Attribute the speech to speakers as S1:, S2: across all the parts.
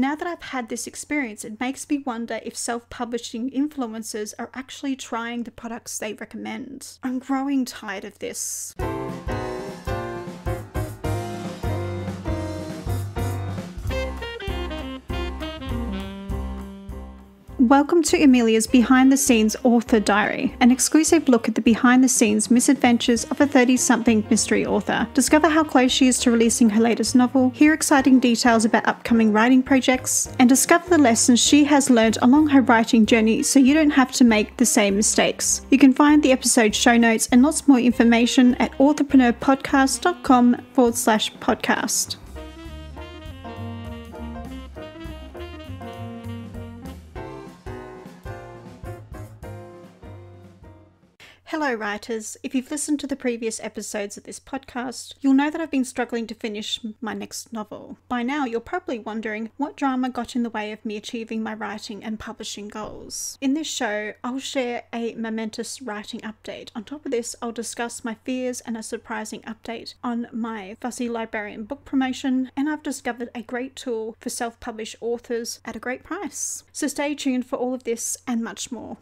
S1: Now that I've had this experience, it makes me wonder if self publishing influencers are actually trying the products they recommend. I'm growing tired of this. Welcome to Amelia's behind the scenes author diary, an exclusive look at the behind the scenes misadventures of a 30 something mystery author. Discover how close she is to releasing her latest novel, hear exciting details about upcoming writing projects, and discover the lessons she has learned along her writing journey so you don't have to make the same mistakes. You can find the episode show notes and lots more information at authorpreneurpodcast.com forward slash podcast. Writers. If you've listened to the previous episodes of this podcast, you'll know that I've been struggling to finish my next novel. By now, you're probably wondering what drama got in the way of me achieving my writing and publishing goals. In this show, I'll share a momentous writing update. On top of this, I'll discuss my fears and a surprising update on my Fussy Librarian book promotion, and I've discovered a great tool for self published authors at a great price. So stay tuned for all of this and much more.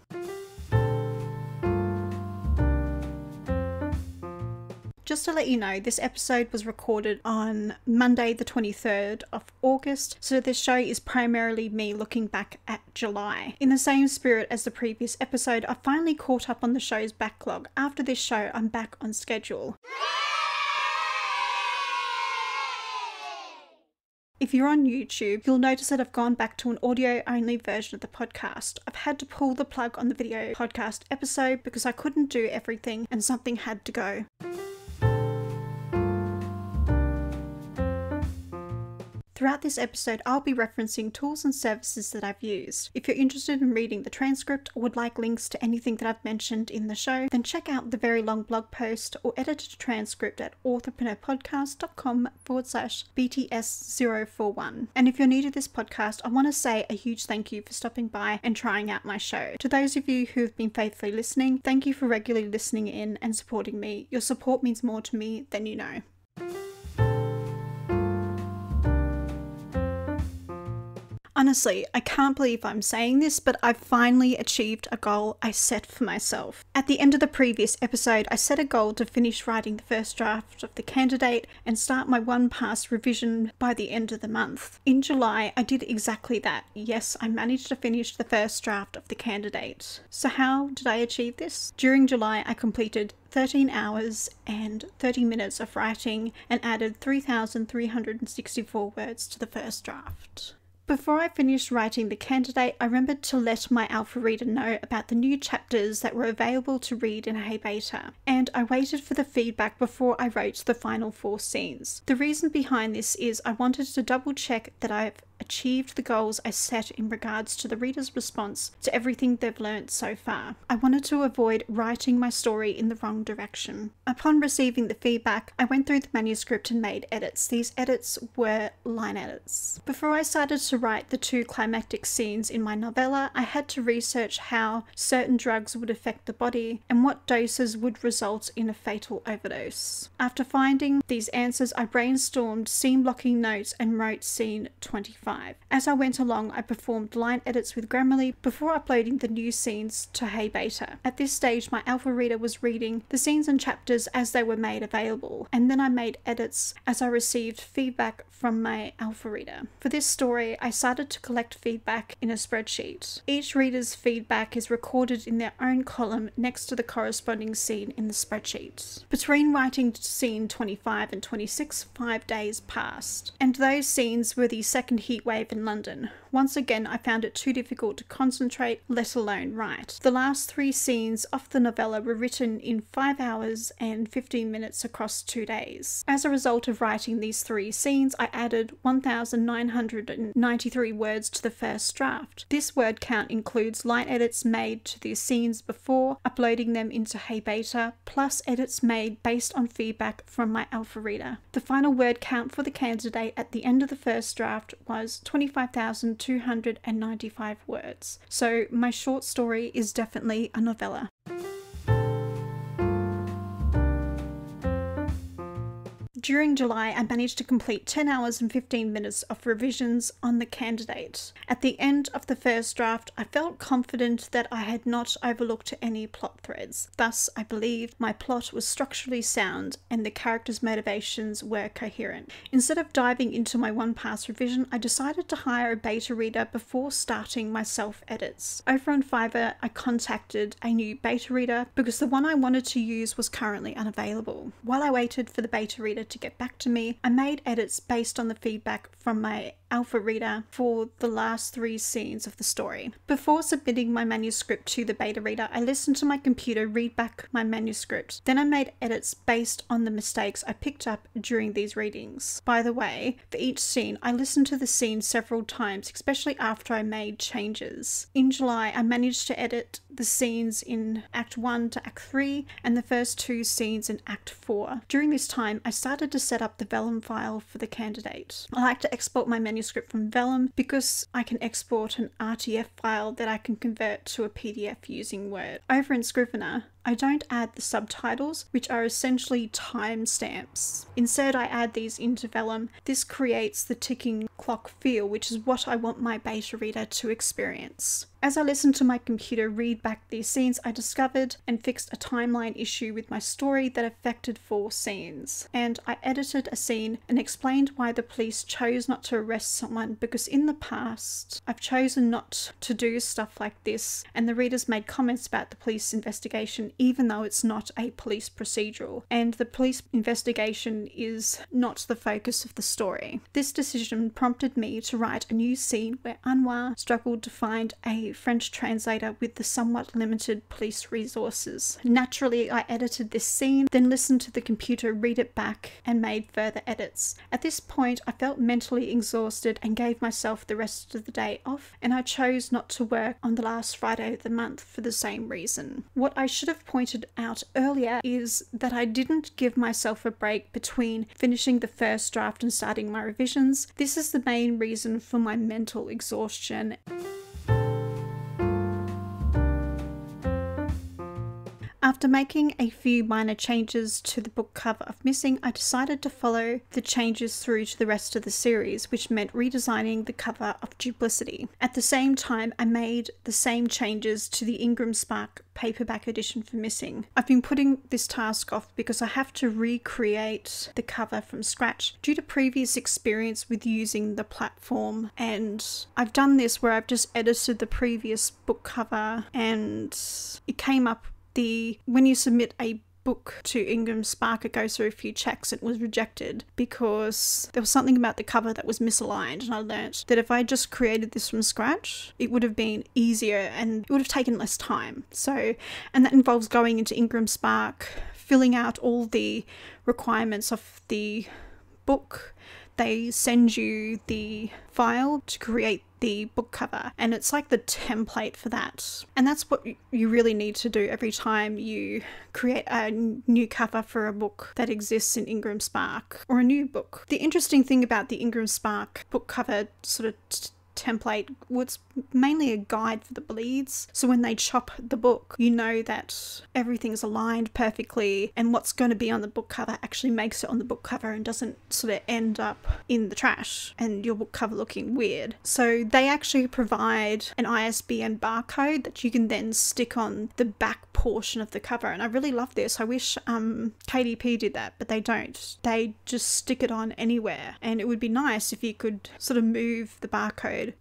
S1: Just to let you know, this episode was recorded on Monday, the 23rd of August, so this show is primarily me looking back at July. In the same spirit as the previous episode, I finally caught up on the show's backlog. After this show, I'm back on schedule. If you're on YouTube, you'll notice that I've gone back to an audio only version of the podcast. I've had to pull the plug on the video podcast episode because I couldn't do everything and something had to go. Throughout this episode, I'll be referencing tools and services that I've used. If you're interested in reading the transcript or would like links to anything that I've mentioned in the show, then check out the very long blog post or edited transcript at authorpreneurpodcast.com forward slash BTS041. And if you're new to this podcast, I want to say a huge thank you for stopping by and trying out my show. To those of you who have been faithfully listening, thank you for regularly listening in and supporting me. Your support means more to me than you know. Honestly, I can't believe I'm saying this, but I've finally achieved a goal I set for myself. At the end of the previous episode, I set a goal to finish writing the first draft of the candidate and start my one pass revision by the end of the month. In July, I did exactly that. Yes, I managed to finish the first draft of the candidate. So, how did I achieve this? During July, I completed 13 hours and 30 minutes of writing and added 3,364 words to the first draft. Before I finished writing the candidate, I remembered to let my alpha reader know about the new chapters that were available to read in Hey Beta, and I waited for the feedback before I wrote the final four scenes. The reason behind this is I wanted to double check that I've achieved the goals I set in regards to the reader's response to everything they've learnt so far. I wanted to avoid writing my story in the wrong direction. Upon receiving the feedback, I went through the manuscript and made edits. These edits were line edits. Before I started to write the two climactic scenes in my novella, I had to research how certain drugs would affect the body and what doses would result in a fatal overdose. After finding these answers, I brainstormed scene blocking notes and wrote scene 25. As I went along, I performed line edits with Grammarly before uploading the new scenes to Hey Beta. At this stage, my alpha reader was reading the scenes and chapters as they were made available, and then I made edits as I received feedback from my alpha reader. For this story, I started to collect feedback in a spreadsheet. Each reader's feedback is recorded in their own column next to the corresponding scene in the spreadsheet. Between writing scene 25 and 26, five days passed, and those scenes were the second heat wave in London. Once again, I found it too difficult to concentrate, let alone write. The last three scenes of the novella were written in 5 hours and 15 minutes across two days. As a result of writing these three scenes, I added 1,993 words to the first draft. This word count includes line edits made to the scenes before uploading them into Hey Beta, plus edits made based on feedback from my alpha reader. The final word count for the candidate at the end of the first draft was 25,295 words. So my short story is definitely a novella. During July, I managed to complete 10 hours and 15 minutes of revisions on the candidate. At the end of the first draft, I felt confident that I had not overlooked any plot threads. Thus, I believed my plot was structurally sound and the characters' motivations were coherent. Instead of diving into my one pass revision, I decided to hire a beta reader before starting my self edits. Over on Fiverr, I contacted a new beta reader because the one I wanted to use was currently unavailable. While I waited for the beta reader to get back to me, I made edits based on the feedback from my alpha reader for the last three scenes of the story. Before submitting my manuscript to the beta reader, I listened to my computer read back my manuscript. Then I made edits based on the mistakes I picked up during these readings. By the way, for each scene, I listened to the scene several times, especially after I made changes. In July, I managed to edit the scenes in Act 1 to Act 3 and the first two scenes in Act 4. During this time, I started to set up the vellum file for the candidate. I like to export my manuscript from vellum because I can export an RTF file that I can convert to a PDF using Word. Over in Scrivener, I don't add the subtitles, which are essentially timestamps. Instead, I add these into Vellum. This creates the ticking clock feel, which is what I want my beta reader to experience. As I listened to my computer read back these scenes, I discovered and fixed a timeline issue with my story that affected four scenes. And I edited a scene and explained why the police chose not to arrest someone because in the past, I've chosen not to do stuff like this, and the readers made comments about the police investigation even though it's not a police procedural, and the police investigation is not the focus of the story. This decision prompted me to write a new scene where Anwar struggled to find a French translator with the somewhat limited police resources. Naturally, I edited this scene, then listened to the computer read it back, and made further edits. At this point, I felt mentally exhausted and gave myself the rest of the day off, and I chose not to work on the last Friday of the month for the same reason. What I should have pointed out earlier is that I didn't give myself a break between finishing the first draft and starting my revisions. This is the main reason for my mental exhaustion. After making a few minor changes to the book cover of Missing, I decided to follow the changes through to the rest of the series, which meant redesigning the cover of Duplicity. At the same time, I made the same changes to the Ingram Spark paperback edition for Missing. I've been putting this task off because I have to recreate the cover from scratch due to previous experience with using the platform, and I've done this where I've just edited the previous book cover and it came up the when you submit a book to Ingram Spark, it goes through a few checks. It was rejected because there was something about the cover that was misaligned, and I learnt that if I just created this from scratch, it would have been easier and it would have taken less time. So, and that involves going into Ingram Spark, filling out all the requirements of the book. They send you the file to create the book cover and it's like the template for that and that's what you really need to do every time you create a new cover for a book that exists in Ingram Spark or a new book. The interesting thing about the Ingram Spark book cover sort of template was mainly a guide for the bleeds. So when they chop the book, you know that everything's aligned perfectly and what's going to be on the book cover actually makes it on the book cover and doesn't sort of end up in the trash and your book cover looking weird. So they actually provide an ISBN barcode that you can then stick on the back portion of the cover and I really love this. I wish um, KDP did that, but they don't. They just stick it on anywhere and it would be nice if you could sort of move the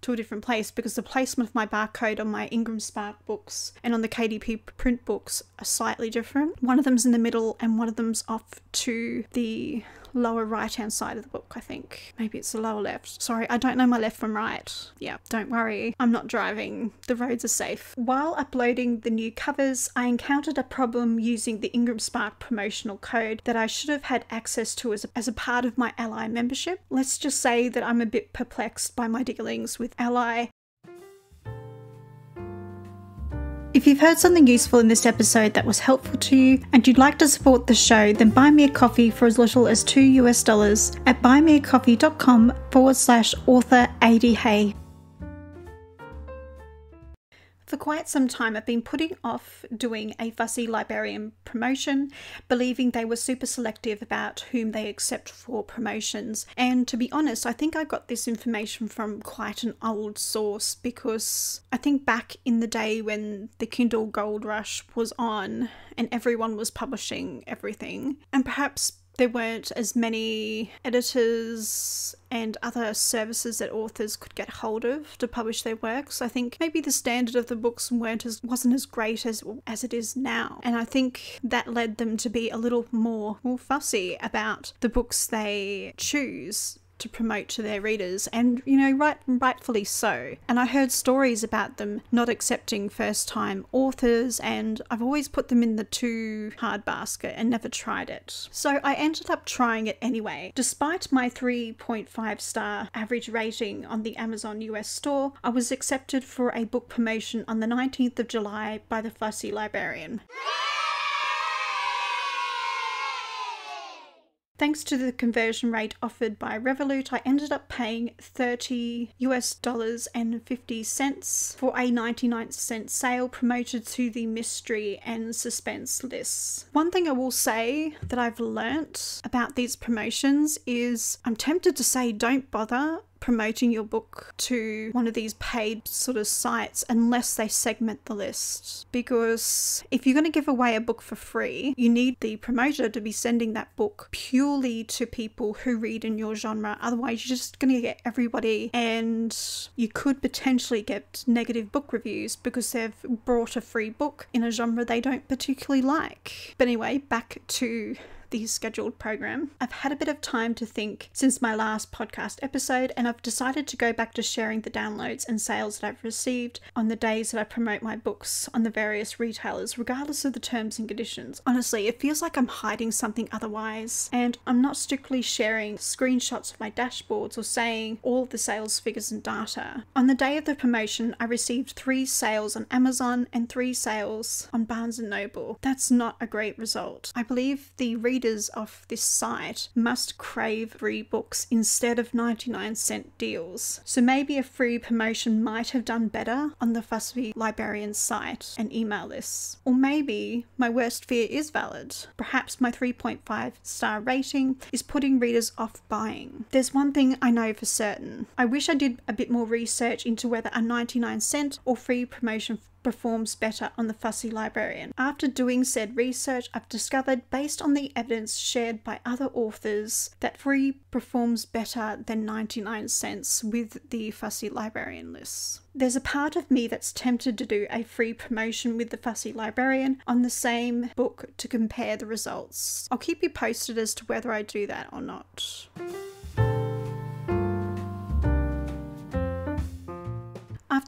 S1: to a different place because the placement of my barcode on my Ingram Spark books and on the KDP print books are slightly different. One of them's in the middle and one of them's off to the lower right hand side of the book, I think. Maybe it's the lower left. Sorry, I don't know my left from right. Yeah, don't worry, I'm not driving. The roads are safe. While uploading the new covers, I encountered a problem using the Ingram Spark promotional code that I should have had access to as a, as a part of my ALLi membership. Let's just say that I'm a bit perplexed by my dealings with ALLi If you've heard something useful in this episode that was helpful to you and you'd like to support the show, then buy me a coffee for as little as 2 US dollars at buymeacoffee.com forward slash author AD Hay. For quite some time, I've been putting off doing a fussy librarian promotion, believing they were super selective about whom they accept for promotions. And to be honest, I think I got this information from quite an old source because I think back in the day when the Kindle Gold Rush was on and everyone was publishing everything, and perhaps there weren't as many editors and other services that authors could get hold of to publish their works. I think maybe the standard of the books weren't as wasn't as great as as it is now. And I think that led them to be a little more, more fussy about the books they choose to promote to their readers, and you know, right, rightfully so. And I heard stories about them not accepting first time authors, and I've always put them in the too hard basket and never tried it. So I ended up trying it anyway. Despite my 3.5 star average rating on the Amazon US store, I was accepted for a book promotion on the 19th of July by the Fussy Librarian. Thanks to the conversion rate offered by Revolut, I ended up paying 30 US dollars and 50 cents for a 99 cent sale promoted to the mystery and suspense lists. One thing I will say that I've learnt about these promotions is I'm tempted to say don't bother promoting your book to one of these paid sort of sites unless they segment the list. Because if you're going to give away a book for free, you need the promoter to be sending that book purely to people who read in your genre. Otherwise, you're just going to get everybody, and you could potentially get negative book reviews because they've brought a free book in a genre they don't particularly like. But anyway, back to the scheduled program. I've had a bit of time to think since my last podcast episode, and I've decided to go back to sharing the downloads and sales that I've received on the days that I promote my books on the various retailers, regardless of the terms and conditions. Honestly, it feels like I'm hiding something otherwise, and I'm not strictly sharing screenshots of my dashboards or saying all the sales figures and data. On the day of the promotion, I received three sales on Amazon and three sales on Barnes and Noble. That's not a great result. I believe the readers of this site must crave free books instead of 99 cent deals. So maybe a free promotion might have done better on the Fussy Librarian site and email lists. Or maybe my worst fear is valid. Perhaps my 3.5 star rating is putting readers off buying. There's one thing I know for certain. I wish I did a bit more research into whether a 99 cent or free promotion performs better on the Fussy Librarian. After doing said research, I've discovered, based on the evidence shared by other authors, that free performs better than 99 cents with the Fussy Librarian lists. There's a part of me that's tempted to do a free promotion with the Fussy Librarian on the same book to compare the results. I'll keep you posted as to whether I do that or not.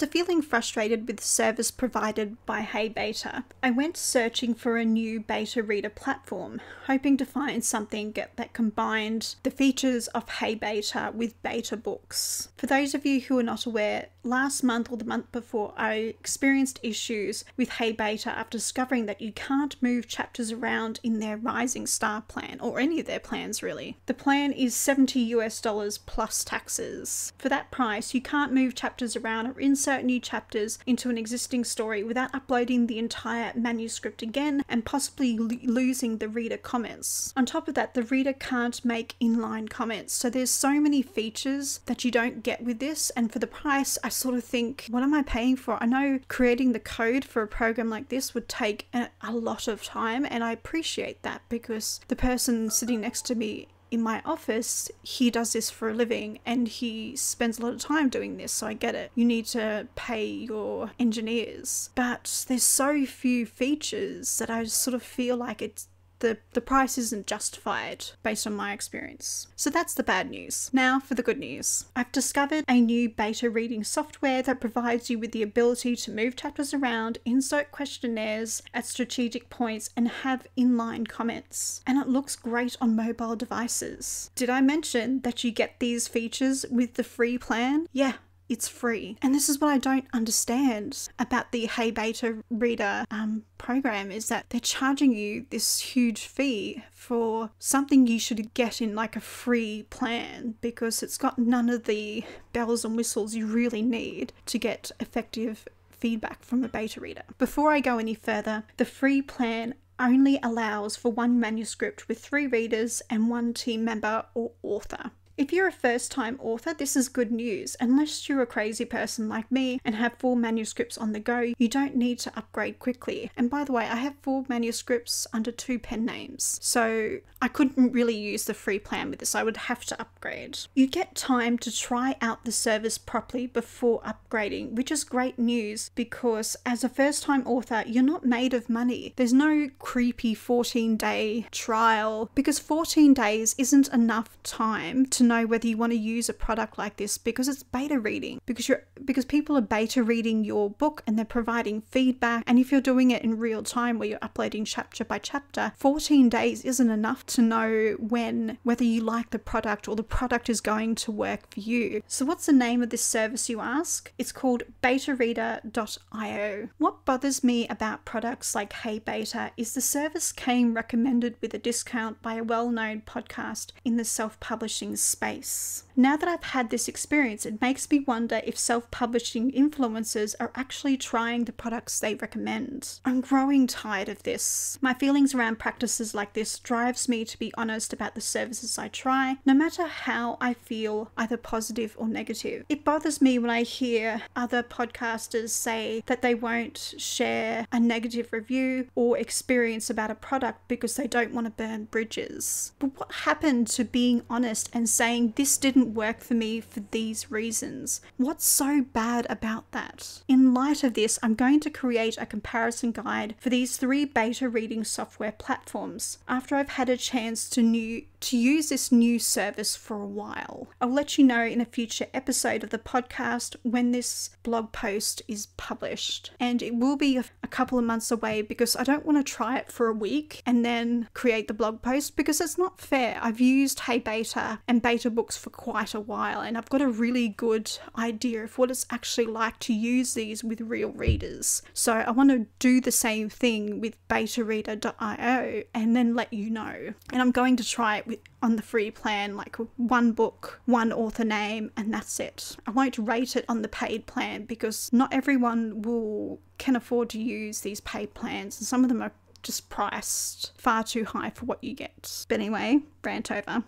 S1: After feeling frustrated with the service provided by Hey Beta, I went searching for a new beta reader platform, hoping to find something that combined the features of Hey Beta with beta books. For those of you who are not aware, last month or the month before, I experienced issues with Hey Beta after discovering that you can't move chapters around in their Rising Star plan, or any of their plans really. The plan is 70 US dollars plus taxes. For that price, you can't move chapters around or insert new chapters into an existing story without uploading the entire manuscript again and possibly lo- losing the reader comments. On top of that, the reader can't make inline comments. So there's so many features that you don't get with this and for the price, I sort of think, what am I paying for? I know creating the code for a program like this would take a, a lot of time and I appreciate that because the person sitting next to me in my office, he does this for a living and he spends a lot of time doing this, so I get it. You need to pay your engineers. But there's so few features that I sort of feel like it's the, the price isn't justified based on my experience. So that's the bad news. Now for the good news. I've discovered a new beta reading software that provides you with the ability to move chapters around, insert questionnaires at strategic points, and have inline comments. And it looks great on mobile devices. Did I mention that you get these features with the free plan? Yeah, it's free. And this is what I don't understand about the Hey Beta Reader um, program is that they're charging you this huge fee for something you should get in like a free plan because it's got none of the bells and whistles you really need to get effective feedback from a beta reader. Before I go any further, the free plan only allows for one manuscript with three readers and one team member or author. If you're a first time author, this is good news. Unless you're a crazy person like me and have four manuscripts on the go, you don't need to upgrade quickly. And by the way, I have four manuscripts under two pen names, so I couldn't really use the free plan with this. I would have to upgrade. You get time to try out the service properly before upgrading, which is great news because as a first time author, you're not made of money. There's no creepy 14 day trial because 14 days isn't enough time to know whether you want to use a product like this because it's beta reading because you're because people are beta reading your book and they're providing feedback. And if you're doing it in real time where you're uploading chapter by chapter 14 days isn't enough to know when whether you like the product or the product is going to work for you. So what's the name of this service you ask? It's called betareader.io what bothers me about products like hey beta is the service came recommended with a discount by a well-known podcast in the self-publishing space. Now that I've had this experience, it makes me wonder if self publishing influencers are actually trying the products they recommend. I'm growing tired of this. My feelings around practices like this drives me to be honest about the services I try, no matter how I feel, either positive or negative. It bothers me when I hear other podcasters say that they won't share a negative review or experience about a product because they don't want to burn bridges. But what happened to being honest and saying saying this didn't work for me for these reasons. What's so bad about that? In light of this, I'm going to create a comparison guide for these three beta reading software platforms after I've had a chance to new to use this new service for a while. I'll let you know in a future episode of the podcast when this blog post is published. And it will be a, couple of months away because I don't want to try it for a week and then create the blog post because it's not fair. I've used Hey Beta and beta books for quite a while, and I've got a really good idea of what it's actually like to use these with real readers. So I want to do the same thing with betareader.io and then let you know. And I'm going to try it with on the free plan, like one book, one author name, and that's it. I won't rate it on the paid plan because not everyone will can afford to use these paid plans, and some of them are just priced far too high for what you get. But anyway, rant over.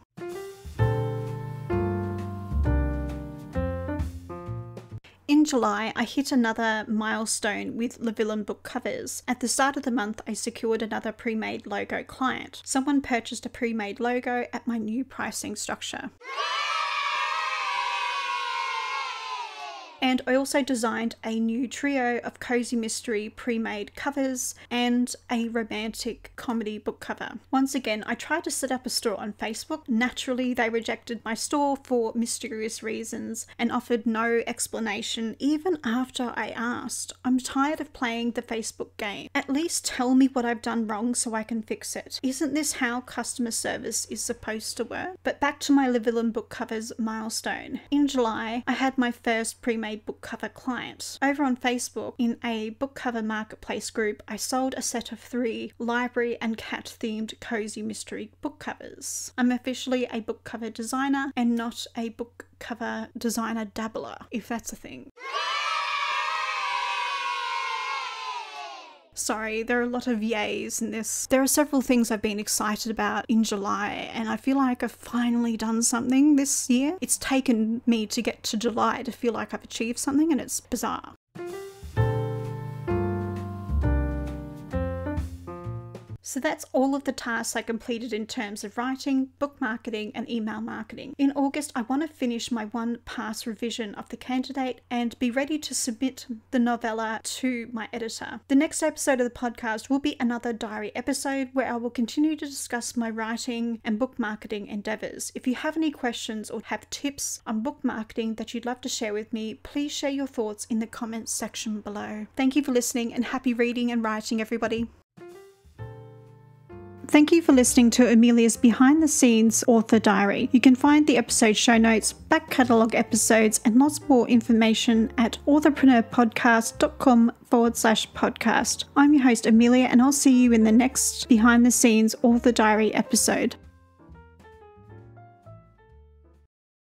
S1: In July, I hit another milestone with Le Villain book covers. At the start of the month, I secured another pre made logo client. Someone purchased a pre made logo at my new pricing structure. And I also designed a new trio of cozy mystery pre made covers and a romantic comedy book cover. Once again, I tried to set up a store on Facebook. Naturally, they rejected my store for mysterious reasons and offered no explanation even after I asked. I'm tired of playing the Facebook game. At least tell me what I've done wrong so I can fix it. Isn't this how customer service is supposed to work? But back to my Le book covers milestone. In July, I had my first pre made book cover client. Over on Facebook, in a book cover marketplace group, I sold a set of three library and cat themed cozy mystery book covers. I'm officially a book cover designer and not a book cover designer dabbler, if that's a thing. Sorry, there are a lot of yays in this. There are several things I've been excited about in July, and I feel like I've finally done something this year. It's taken me to get to July to feel like I've achieved something, and it's bizarre. So that's all of the tasks I completed in terms of writing, book marketing, and email marketing. In August, I want to finish my one pass revision of the candidate and be ready to submit the novella to my editor. The next episode of the podcast will be another diary episode where I will continue to discuss my writing and book marketing endeavors. If you have any questions or have tips on book marketing that you'd love to share with me, please share your thoughts in the comments section below. Thank you for listening and happy reading and writing, everybody. Thank you for listening to Amelia's behind the scenes author diary. You can find the episode show notes, back catalogue episodes, and lots more information at authorpreneurpodcast.com forward slash podcast. I'm your host, Amelia, and I'll see you in the next behind the scenes author diary episode.